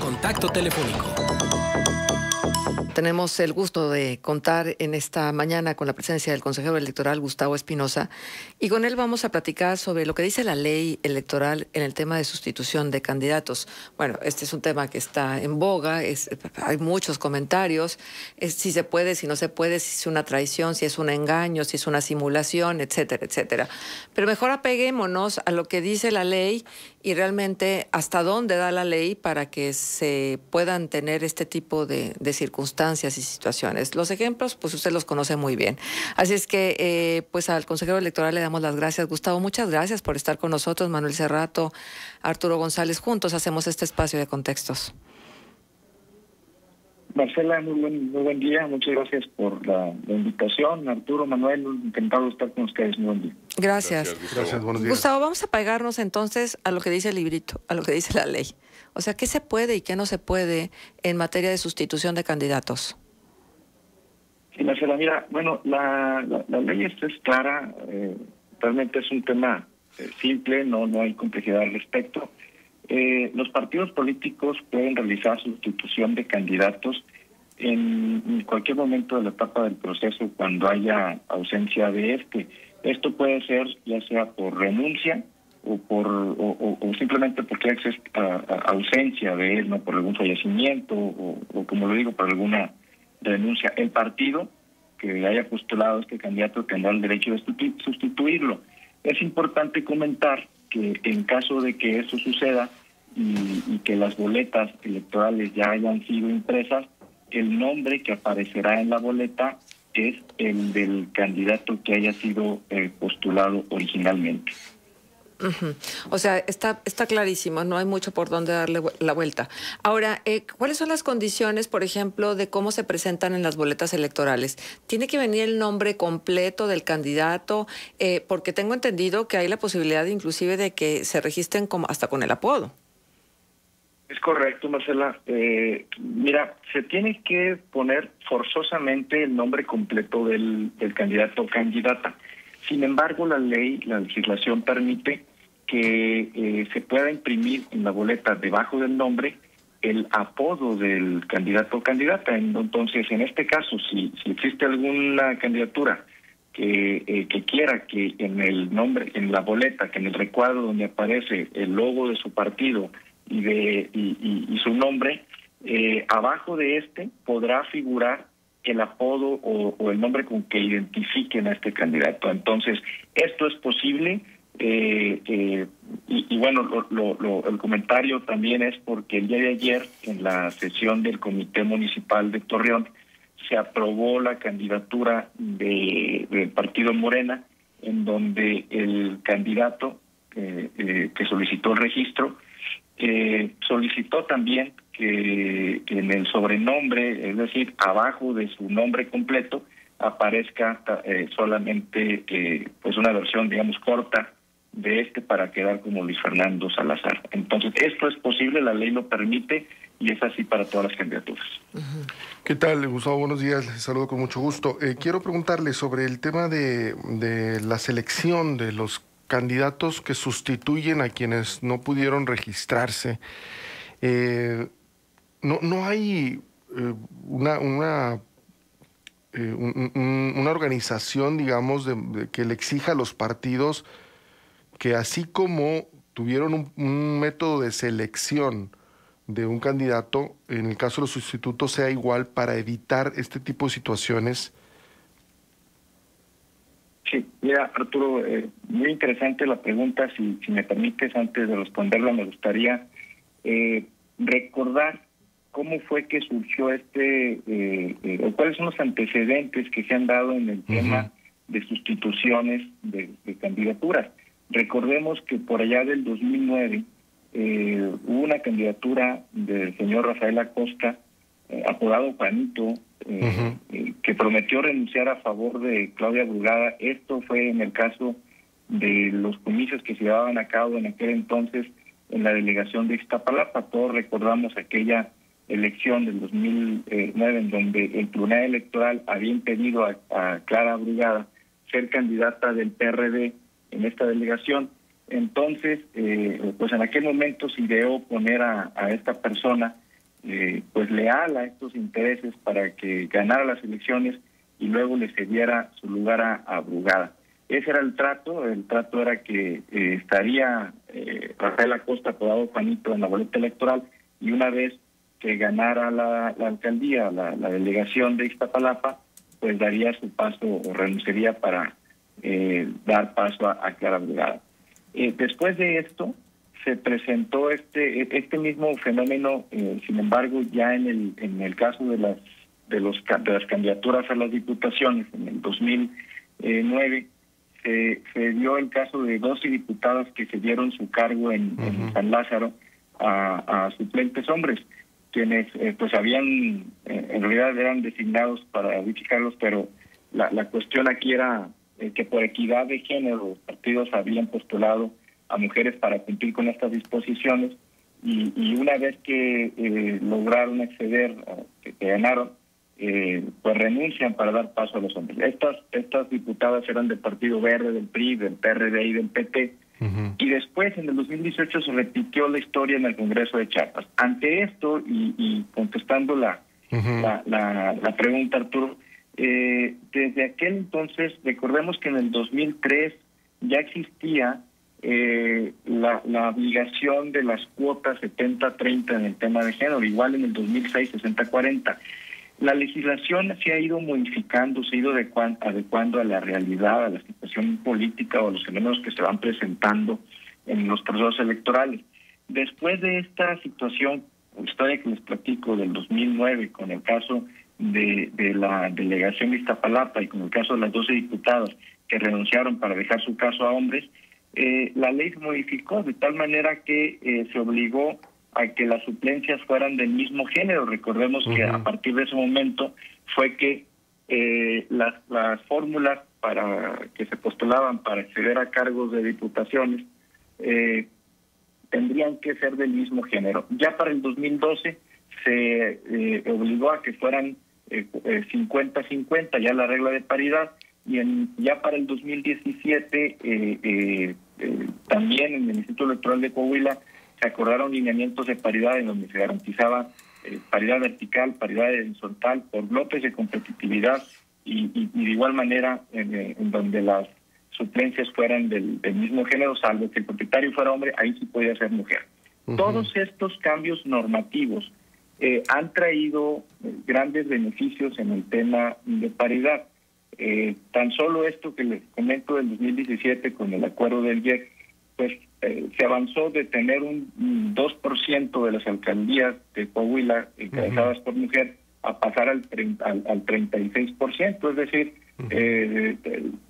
Contacto telefónico. Tenemos el gusto de contar en esta mañana con la presencia del consejero electoral Gustavo Espinosa y con él vamos a platicar sobre lo que dice la ley electoral en el tema de sustitución de candidatos. Bueno, este es un tema que está en boga, hay muchos comentarios, si se puede, si no se puede, si es una traición, si es un engaño, si es una simulación, etcétera, etcétera. Pero mejor apeguémonos a lo que dice la ley y realmente hasta dónde da la ley para que se puedan tener este tipo de circunstancias y situaciones. Los ejemplos, pues usted los conoce muy bien. Así es que, eh, pues al consejero electoral le damos las gracias. Gustavo, muchas gracias por estar con nosotros. Manuel Cerrato, Arturo González, juntos hacemos este espacio de contextos. Marcela, muy buen, muy buen día. Muchas gracias por la, invitación. Arturo, Manuel, encantado de estar con ustedes. Muy buen día. Gracias. Gracias, buenos días. Gustavo, vamos a pegarnos entonces a lo que dice el librito, a lo que dice la ley. O sea, ¿qué se puede y qué no se puede en materia de sustitución de candidatos? Sí, Marcela, mira, bueno, la, la, ley es clara, eh, realmente es un tema eh, simple, no, no hay complejidad al respecto. Eh, los partidos políticos pueden realizar sustitución de candidatos en cualquier momento de la etapa del proceso cuando haya ausencia de este. Esto puede ser ya sea por renuncia o por o, simplemente porque hay ausencia de él, no por algún fallecimiento o, como lo digo por alguna renuncia. El partido que haya postulado este candidato tendrá el derecho de sustituirlo. Es importante comentar que en caso de que eso suceda y, que las boletas electorales ya hayan sido impresas, el nombre que aparecerá en la boleta es el del candidato que haya sido eh, postulado originalmente. O sea, está, está clarísimo, no hay mucho por dónde darle la vuelta. Ahora, eh, ¿cuáles son las condiciones, por ejemplo, de cómo se presentan en las boletas electorales? ¿Tiene que venir el nombre completo del candidato? Eh, porque tengo entendido que hay la posibilidad inclusive de que se registren como hasta con el apodo. Es correcto, Marcela. Eh, mira, se tiene que poner forzosamente el nombre completo del, del candidato o candidata. Sin embargo, la ley, la legislación permite que eh, se pueda imprimir en la boleta debajo del nombre el apodo del candidato o candidata. Entonces, en este caso, si, si existe alguna candidatura que, eh, que quiera que en el nombre, en la boleta, que en el recuadro donde aparece el logo de su partido y de y, su nombre, eh, abajo de este podrá figurar el apodo o, el nombre con que identifiquen a este candidato. Entonces, esto es posible. Eh, eh, y, bueno, lo, el comentario también es porque el día de ayer, en la sesión del Comité Municipal de Torreón, se aprobó la candidatura de, del Partido Morena, en donde el candidato eh, que solicitó el registro solicitó también que, en el sobrenombre, es decir, abajo de su nombre completo, aparezca eh, solamente eh, pues una versión, digamos, corta de este para quedar como Luis Fernando Salazar. Entonces, esto es posible, la ley lo permite y es así para todas las candidaturas. ¿Qué tal, Gustavo? Buenos días, les saludo con mucho gusto. Eh, quiero preguntarle sobre el tema de, de la selección de los candidatos que sustituyen a quienes no pudieron registrarse. Eh, no, no hay eh, una, una, una organización, digamos, que le exija a los partidos que así como tuvieron un, método de selección de un candidato, en el caso de los sustitutos sea igual para evitar este tipo de situaciones. Sí, mira, Arturo, eh, muy interesante la pregunta. Si, si me permites, antes de responderla, me gustaría recordar cómo fue que surgió este, eh, eh, o cuáles son los antecedentes que se han dado en el tema de sustituciones de, candidaturas. Recordemos que por allá del 2009 eh, hubo una candidatura del señor Rafael Acosta, apodado Juanito, que prometió renunciar a favor de Claudia Brugada. Esto fue en el caso de los comicios que se llevaban a cabo en aquel entonces en la delegación de Iztapalapa. Todos recordamos aquella elección del 2009 en donde el Tribunal Electoral había impedido a, Clara Brugada ser candidata del PRD en esta delegación Entonces, eh, pues en aquel momento se ideó poner a, esta persona eh, pues leal a estos intereses para que ganara las elecciones y luego le cediera su lugar a, a Brugada. Ese era el trato, el trato era que eh, estaría eh, Rafael Acosta apodado Juanito en la boleta electoral y una vez que ganara la, alcaldía, la, delegación de Iztapalapa, pues daría su paso o renunciaría para eh, dar paso a, Clara Brugada. Eh, después de esto, se presentó este este mismo fenómeno, sin embargo, ya en el en el caso de las de los de las candidaturas a las diputaciones en el 2009 se, dio el caso de 12 diputadas que se dieron su cargo en, San Lázaro a, suplentes hombres, quienes eh, pues habían, eh, en realidad eran designados para verificarlos, pero la, la cuestión aquí era eh, que por equidad de género los partidos habían postulado a mujeres para cumplir con estas disposiciones y, y una vez que lograron acceder, que ganaron, eh, pues renuncian para dar paso a los hombres. Estas, estas diputadas eran del Partido Verde, del PRI, del PRD y del PT. Y después, en el 2018, se repitió la historia en el Congreso de Chiapas. Ante esto, y, contestando la, la, la, pregunta, Arturo, eh, desde aquel entonces, recordemos que en el 2003 ya existía eh, la, la obligación de las cuotas 70-30 en el tema de género, igual en el 2006 60-40. La legislación se ha ido modificando, se ha ido adecuando a la realidad, a la situación política o a los elementos que se van presentando en los procesos electorales. Después de esta situación, historia que les platico del 2009, con el caso de, la delegación de Iztapalapa y con el caso de las 12 diputadas que renunciaron para dejar su caso a hombres, eh, la ley se modificó de tal manera que eh, se obligó a que las suplencias fueran del mismo género. Recordemos que a partir de ese momento fue que eh, las, las fórmulas para que se postulaban para acceder a cargos de diputaciones eh, tendrían que ser del mismo género. Ya para el 2012 se eh, obligó a que fueran 50-50, ya la regla de paridad, y en, ya para el 2017 también en el Instituto Electoral de Coahuila se acordaron lineamientos de paridad en donde se garantizaba eh, paridad vertical, paridad horizontal por bloques de competitividad y, de igual manera eh, en, donde las suplencias fueran del, mismo género, salvo que el propietario fuera hombre, ahí sí podía ser mujer. Todos estos cambios normativos eh, han traído grandes beneficios en el tema de paridad. tan solo esto que les comento del 2017 con el acuerdo del IEC, pues eh, se avanzó de tener un 2% de las alcaldías de Coahuila encabezadas por mujer a pasar al, al, al 36%, es decir, eh,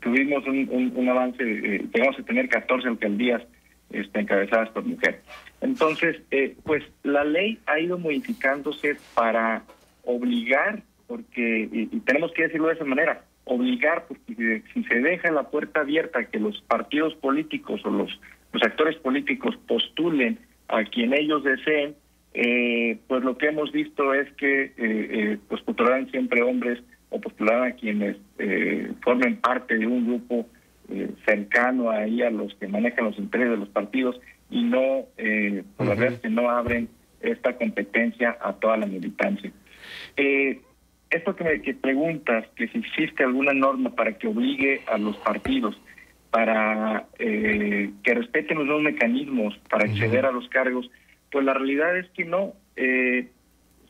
tuvimos un, avance, eh, llegamos a tener 14 alcaldías este, encabezadas por mujer. Entonces, eh, pues la ley ha ido modificándose para obligar, porque, y, tenemos que decirlo de esa manera, obligar, porque si se deja la puerta abierta que los partidos políticos o los actores políticos postulen a quien ellos deseen, eh, pues lo que hemos visto es que eh, eh, pues siempre hombres o postularán a quienes eh, formen parte de un grupo cercano ahí a los que manejan los intereses de los partidos y no, por la verdad que no abren esta competencia a toda la militancia. esto que me que preguntas, que si existe alguna norma para que obligue a los partidos para eh, que respeten los nuevos mecanismos para acceder a los cargos, pues la realidad es que no. Eh,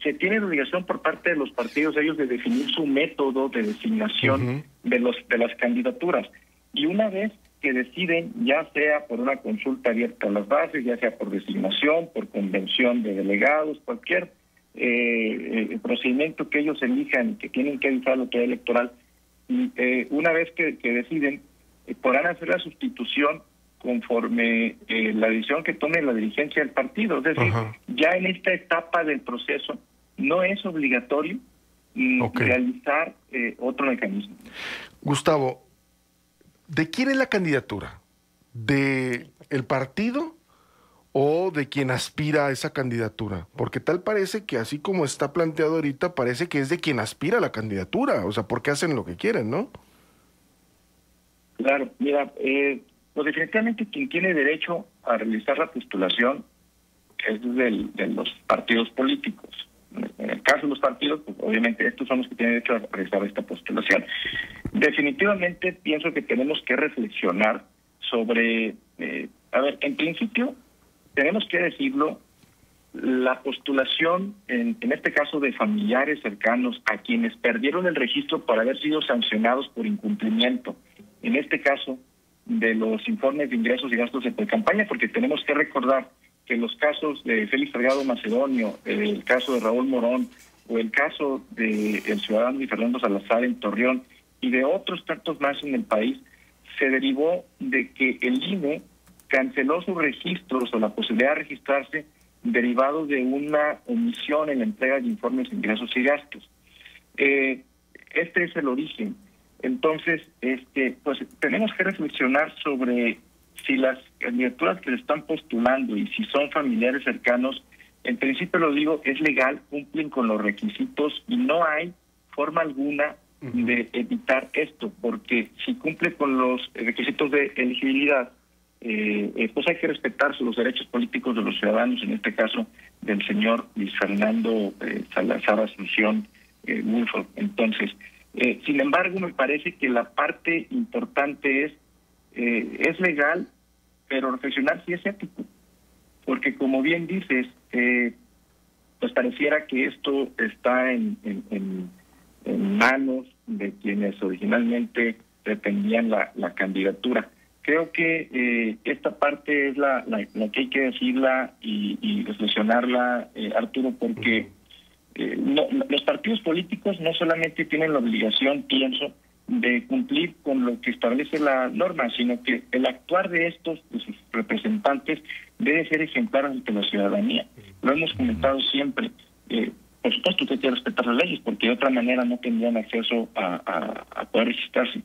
se tiene la obligación por parte de los partidos ellos de definir su método de designación de los de las candidaturas y una vez que deciden ya sea por una consulta abierta a las bases ya sea por designación por convención de delegados cualquier eh, eh procedimiento que ellos elijan que tienen que avisar la autoridad electoral y eh, una vez que, que deciden podrán hacer la sustitución conforme eh, la decisión que tome la dirigencia del partido. Es decir, ya en esta etapa del proceso no es obligatorio mm, realizar eh, otro mecanismo. Gustavo, ¿de quién es la candidatura? ¿De el partido o de quien aspira a esa candidatura? Porque tal parece que así como está planteado ahorita, parece que es de quien aspira a la candidatura. O sea, porque hacen lo que quieren, ¿no? Claro, mira, eh, Pues definitivamente quien tiene derecho a realizar la postulación es del, de los partidos políticos. En el caso de los partidos, pues obviamente estos son los que tienen derecho a realizar esta postulación. Definitivamente pienso que tenemos que reflexionar sobre, eh, a ver, en principio tenemos que decirlo, la postulación, en, en este caso de familiares cercanos a quienes perdieron el registro por haber sido sancionados por incumplimiento, en este caso de los informes de ingresos y gastos de campaña, porque tenemos que recordar que los casos de Félix Salgado Macedonio, el caso de Raúl Morón o el caso de el ciudadano y Fernando Salazar en Torreón y de otros tantos más en el país, se derivó de que el INE canceló sus registros o la posibilidad de registrarse derivado de una omisión en la entrega de informes de ingresos y gastos. Eh, este es el origen. Entonces, este, pues tenemos que reflexionar sobre si las candidaturas que se están postulando y si son familiares cercanos, en principio lo digo, es legal, cumplen con los requisitos y no hay forma alguna de evitar esto, porque si cumple con los requisitos de elegibilidad, eh, eh, pues hay que respetar los derechos políticos de los ciudadanos, en este caso del señor Luis Fernando eh, Salazar Asunción eh, Entonces, eh, sin embargo, me parece que la parte importante es eh, es legal, pero reflexionar si es ético. Porque como bien dices, eh, pues pareciera que esto está en, en, manos de quienes originalmente pretendían la, candidatura. Creo que eh, esta parte es la, la, que hay que decirla y, y reflexionarla, eh, Arturo, porque no, los partidos políticos no solamente tienen la obligación, pienso, de cumplir con lo que establece la norma, sino que el actuar de estos, de sus representantes, debe ser ejemplar ante la ciudadanía. Lo hemos comentado siempre. Eh, por supuesto que hay que respetar las leyes, porque de otra manera no tendrían acceso a, a, poder registrarse.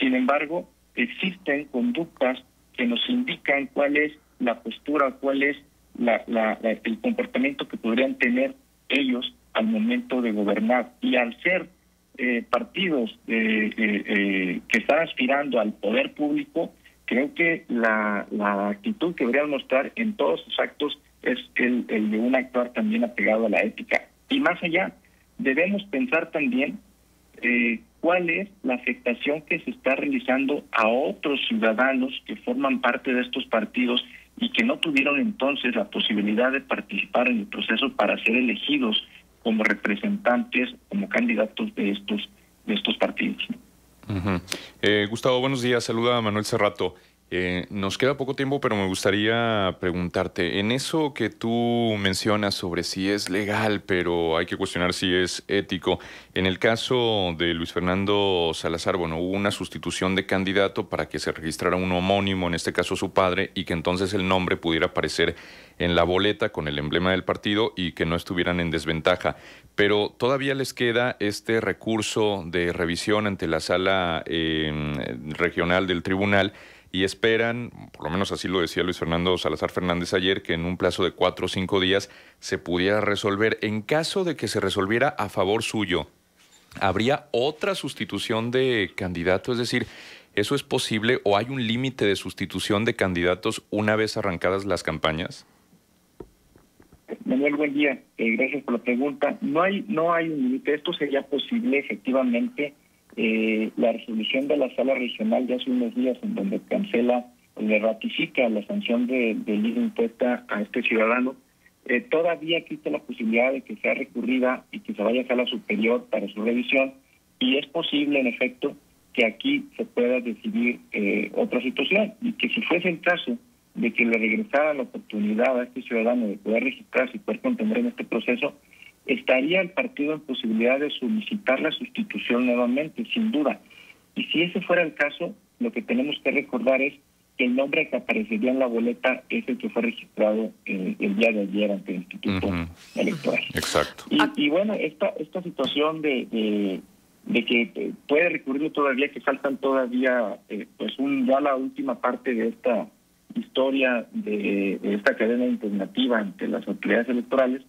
Sin embargo, existen conductas que nos indican cuál es la postura, cuál es la, la, el comportamiento que podrían tener ellos al momento de gobernar. Y al ser eh, partidos eh, eh, que están aspirando al poder público, creo que la, actitud que deberían mostrar en todos sus actos es el, el de un actuar también apegado a la ética. Y más allá, debemos pensar también eh, cuál es la afectación que se está realizando a otros ciudadanos que forman parte de estos partidos y que no tuvieron entonces la posibilidad de participar en el proceso para ser elegidos como representantes, como candidatos de estos, de estos partidos. eh, Gustavo, buenos días. Saluda a Manuel Cerrato. Eh, nos queda poco tiempo, pero me gustaría preguntarte, en eso que tú mencionas sobre si es legal, pero hay que cuestionar si es ético, en el caso de Luis Fernando Salazar, bueno, hubo una sustitución de candidato para que se registrara un homónimo, en este caso su padre, y que entonces el nombre pudiera aparecer en la boleta con el emblema del partido y que no estuvieran en desventaja. Pero todavía les queda este recurso de revisión ante la sala eh, regional del tribunal y esperan, por lo menos así lo decía Luis Fernando Salazar Fernández ayer, que en un plazo de cuatro o cinco días se pudiera resolver. En caso de que se resolviera a favor suyo, ¿habría otra sustitución de candidato? Es decir, ¿eso es posible o hay un límite de sustitución de candidatos una vez arrancadas las campañas? Manuel, buen día. Eh, gracias por la pregunta. No hay, no hay un límite. Esto sería posible efectivamente eh, la resolución de la sala regional de hace unos días en donde cancela le ratifica la sanción de, del impuesta a este ciudadano, eh, todavía existe la posibilidad de que sea recurrida y que se vaya a sala superior para su revisión y es posible en efecto que aquí se pueda decidir eh, otra situación y que si fuese el caso de que le regresara la oportunidad a este ciudadano de poder registrarse y poder contender en este proceso, estaría el partido en posibilidad de solicitar la sustitución nuevamente, sin duda. Y si ese fuera el caso, lo que tenemos que recordar es que el nombre que aparecería en la boleta es el que fue registrado eh, el día de ayer ante el Instituto Electoral. Exacto. Y, bueno, esta esta situación de, de, que puede recurrir todavía, que faltan todavía, eh, pues un ya la última parte de esta historia de, de esta cadena impugnativa ante las autoridades electorales,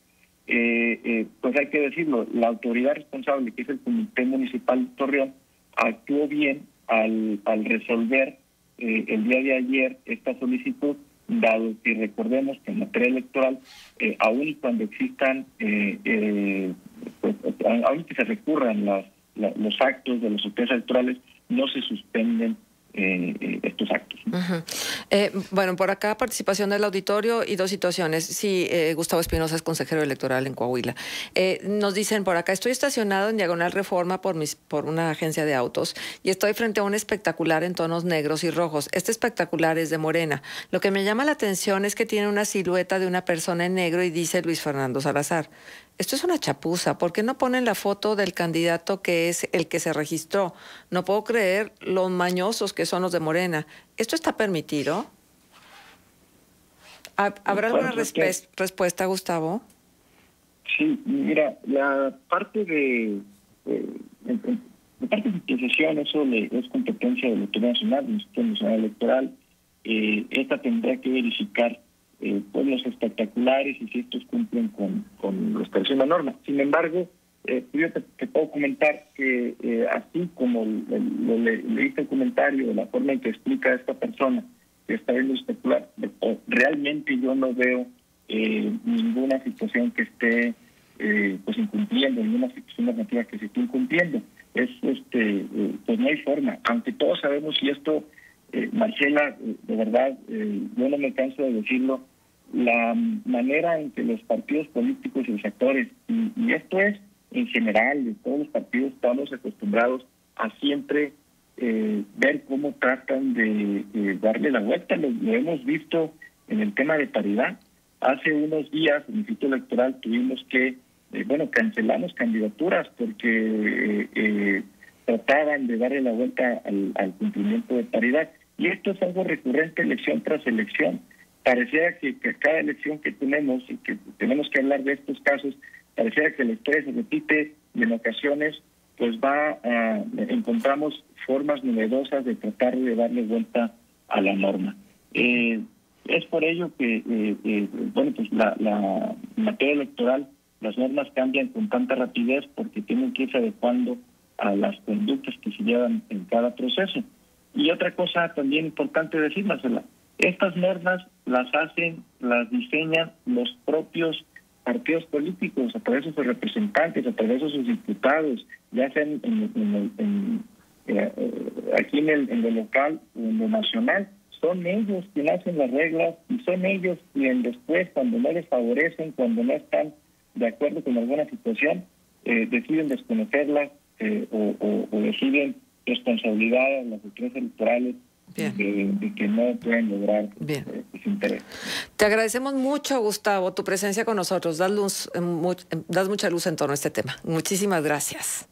eh, eh, pues hay que decirlo, la autoridad responsable, que es el Comité Municipal de Torreón, actuó bien al, al resolver eh, el día de ayer esta solicitud, dado que recordemos que en materia electoral, eh, aun y cuando existan, eh, eh, pues, aun que se recurran las, los actos de los sorteos electorales, no se suspenden eh, eh, estos actos. eh, bueno, por acá participación del auditorio y dos situaciones. Sí, eh, Gustavo Espinosa es consejero electoral en Coahuila. Nos dicen por acá, estoy estacionado en Diagonal Reforma por, mis, por una agencia de autos y estoy frente a un espectacular en tonos negros y rojos. Este espectacular es de Morena. Lo que me llama la atención es que tiene una silueta de una persona en negro y dice Luis Fernando Salazar. Esto es una chapuza. ¿Por qué no ponen la foto del candidato que es el que se registró? No puedo creer los mañosos que son los de Morena. ¿Esto está permitido? ¿Habrá alguna resp respuesta, Gustavo? Sí, mira, la parte de, eh, la parte de financiación, eso le, es competencia de la Autoridad Nacional, del Instituto Nacional Electoral. Eh, esta tendrá que verificar eh, pues los espectaculares y si estos cumplen con, con los que la norma. Sin embargo, eh, yo te, puedo comentar que eh, así como lo leíste el comentario la forma en que explica esta persona que está viendo especular, realmente yo no veo eh, ninguna situación que esté eh, pues incumpliendo, ninguna situación normativa que se esté incumpliendo. Es este, pues no hay forma, aunque todos sabemos y esto, eh, Marcela, de verdad, eh, yo no me canso de decirlo, la manera en que los partidos políticos y los actores, y, esto es en general, de todos los partidos estamos acostumbrados a siempre eh, ver cómo tratan de eh, darle la vuelta. Lo, hemos visto en el tema de paridad. Hace unos días en el Instituto Electoral tuvimos que, eh, bueno, cancelamos candidaturas porque eh, trataban de darle la vuelta al, cumplimiento de paridad. Y esto es algo recurrente elección tras elección. Parecía que, que cada elección que tenemos y que tenemos que hablar de estos casos, pareciera que la historia se repite y en ocasiones pues va a, encontramos formas novedosas de tratar de darle vuelta a la norma. Eh, es por ello que, eh, eh, bueno, pues la, la, materia electoral, las normas cambian con tanta rapidez porque tienen que irse adecuando a las conductas que se llevan en cada proceso. Y otra cosa también importante decir, Marcela, estas normas las hacen, las diseñan los propios partidos políticos, a través de sus representantes, a través de sus diputados, ya sean en, en, en, eh, aquí en el, en lo local o en lo nacional, son ellos quienes hacen las reglas y son ellos quienes después, cuando no les favorecen, cuando no están de acuerdo con alguna situación, eh, deciden desconocerla eh, o, o, o, deciden responsabilidad a las autoridades electorales de, de, que no pueden lograr Bien. Eh, su interés. Te agradecemos mucho, Gustavo, tu presencia con nosotros. Das, luz, das mucha luz en torno a este tema. Muchísimas gracias.